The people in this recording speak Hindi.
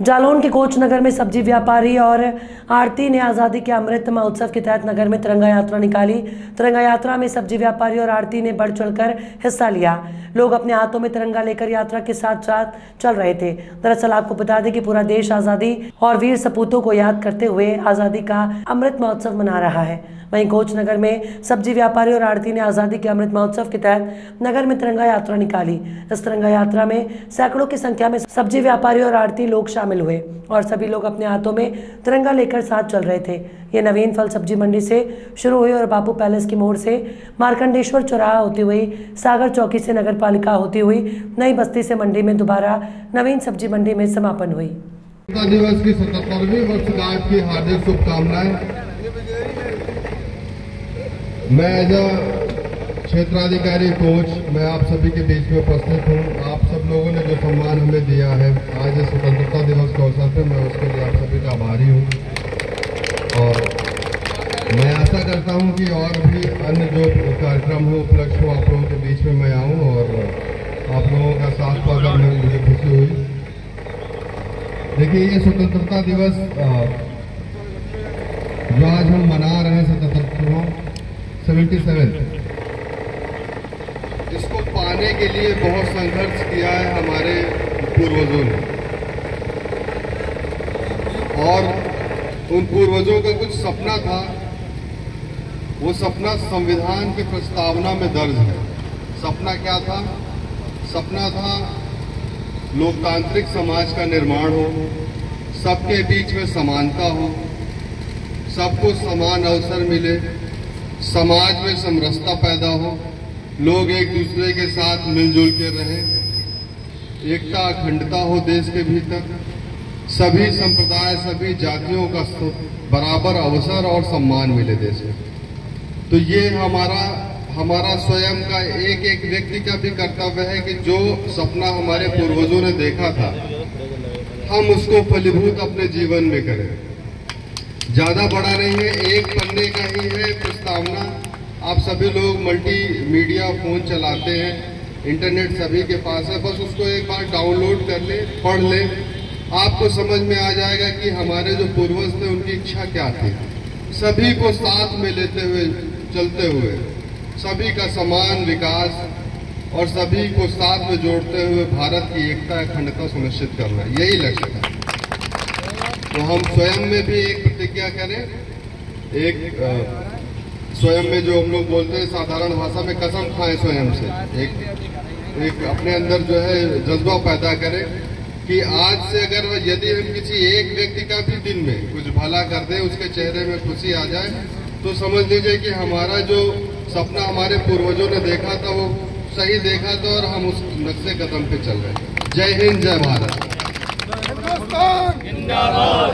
जालौन के कोच नगर में सब्ज़ी व्यापारी और आरती ने आज़ादी के अमृत महोत्सव के तहत नगर में तिरंगा यात्रा निकाली। तिरंगा यात्रा में सब्ज़ी व्यापारी और आरती ने बढ़ चढ़कर हिस्सा लिया। लोग अपने हाथों में तिरंगा लेकर यात्रा के साथ साथ चल रहे थे। दरअसल आपको बता दें कि पूरा देश आज़ादी और वीर सपूतों को याद करते हुए आज़ादी का अमृत महोत्सव मना रहा है। वहीं कोच नगर में सब्ज़ी व्यापारी और आरती ने आज़ादी के अमृत महोत्सव के तहत नगर में तिरंगा यात्रा निकाली। इस तिरंगा यात्रा में सैकड़ों की संख्या में सब्ज़ी व्यापारी और आरती लोग शामिल हुए और सभी लोग अपने हाथों में तिरंगा लेकर साथ चल रहे थे। ये नवीन फल सब्ज़ी मंडी से शुरू हुई और बापू पैलेस की मोड़ से मार्कंडेश्वर चौराहा होती हुई, सागर चौकी से नगर पालिका होती हुई, नई बस्ती से मंडी में दोबारा नवीन सब्ज़ी मंडी में समापन हुई। दिवस की वर्षगांठ की हार्दिक शुभकामनाएँ। मैं क्षेत्राधिकारी कोच, मैं आप सभी के बीच में उपस्थित हूँ। आप सब लोगों ने जो सम्मान हमें दिया है, आज इस स्वतंत्रता दिवस के अवसर पर मैं उसके लिए आप सभी का आभारी हूँ। और मैं आशा करता हूँ कि और भी अन्य जो कार्यक्रम हो, उपलक्ष्य हो, आप लोगों के बीच में मैं आऊँ और आप लोगों का साथ पाकर मुझे खुशी हुई। देखिए, ये स्वतंत्रता दिवस जो आज हम मना रहे हैं, स्वतंत्रता सेवेंटी सेवन। पाने के लिए बहुत संघर्ष किया है हमारे पूर्वजों ने। और उन पूर्वजों का कुछ सपना था, वो सपना संविधान की प्रस्तावना में दर्ज है। सपना क्या था? सपना था लोकतांत्रिक समाज का निर्माण हो, सबके बीच में समानता हो, सबको समान अवसर मिले, समाज में समरसता पैदा हो लोग एक दूसरे के साथ मिलजुल के रहें। एकता, अखंडता हो देश के भीतर। सभी संप्रदाय, सभी जातियों का बराबर अवसर और सम्मान मिले देश में। तो ये हमारा हमारा स्वयं का एक एक व्यक्ति का भी कर्तव्य है कि जो सपना हमारे पूर्वजों ने देखा था, हम उसको फलीभूत अपने जीवन में करें। ज़्यादा बड़ा नहीं है, एक पन्ने का ही है प्रस्तावना। आप सभी लोग मल्टी मीडिया फ़ोन चलाते हैं इंटरनेट सभी के पास है बस उसको एक बार डाउनलोड कर ले पढ़ ले। आपको समझ में आ जाएगा कि हमारे जो पूर्वज थे उनकी इच्छा क्या थी। सभी को साथ में लेते हुए चलते हुए सभी का समान विकास और सभी को साथ में जोड़ते हुए भारत की एकता अखंडता सुनिश्चित करना यही लक्ष्य था। तो हम स्वयं में भी एक प्रतिज्ञा करें एक आ, स्वयं में जो हम लोग बोलते हैं साधारण भाषा में कसम खाएँ स्वयं से। एक एक अपने अंदर जो है जज्बा पैदा करें कि आज से अगर यदि हम किसी एक व्यक्ति का भी दिन में कुछ भला कर दें, उसके चेहरे में खुशी आ जाए तो समझ लीजिए कि हमारा जो सपना हमारे पूर्वजों ने देखा था, वो सही देखा था और हम उस नक्शे कदम पे चल रहे हैं। जय हिंद, जय भारत।